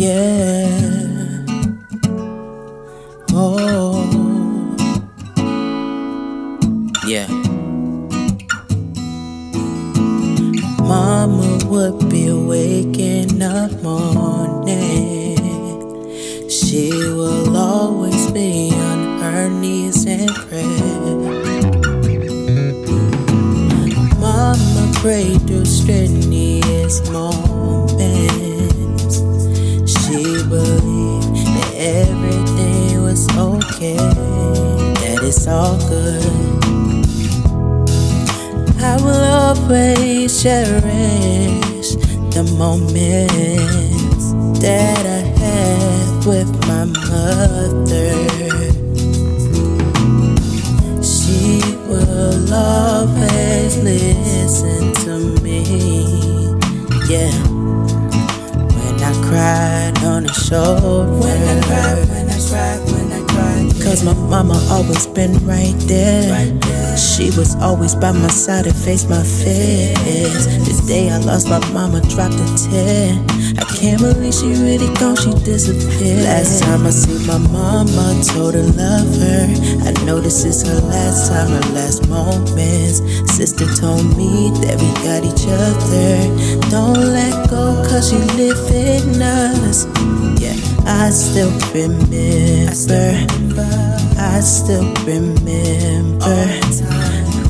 Yeah. Oh. Yeah. Mama would be waking up morning. She will always be on her knees and pray. Mama prayed through strenuous moments. Believed that everything was okay, that it's all good. I will always cherish the moments that I had with my mother. She will always listen to me. Yeah. Cried on her shoulder. When I cried, when I cried, when I cried. Cause my mama always been right there. Right there. She was always by my side and faced my fears. This day I lost my mama, dropped a tear. I can't believe she really gone, she disappeared. Last time I see my mama, told her love her. I know this is her last time, her last moments. Sister told me that we got each other. Don't let go, cause she live in us. Yeah, I still remember. I still remember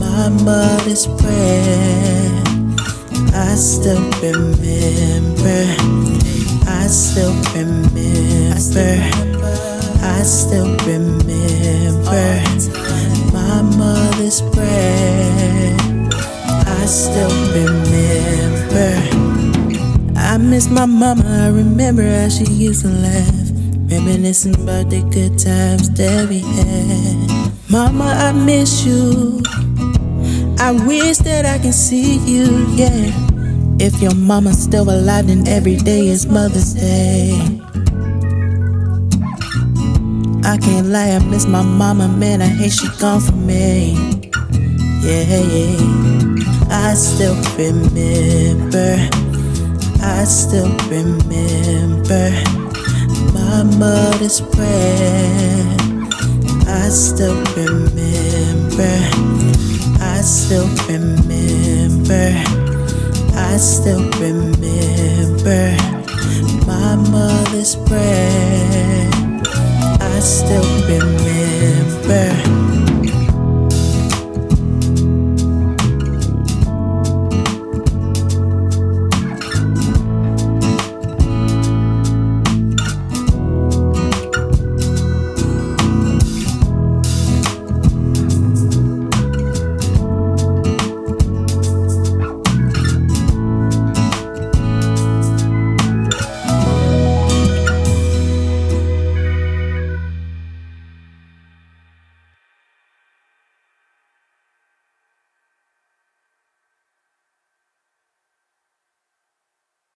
my mother's prayer. I still remember. I still remember. I still remember my mother's prayer. I still remember. I miss my mama. I remember how she used to laugh. Reminiscing about the good times that we had. Mama, I miss you. I wish that I can see you, yeah. If your mama's still alive, then every day is Mother's Day. I can't lie, I miss my mama, man. I hate she gone from me. Yeah, yeah. I still remember. I still remember mother's prayer. I still remember. I still remember. I still remember my mother's prayer. I still remember.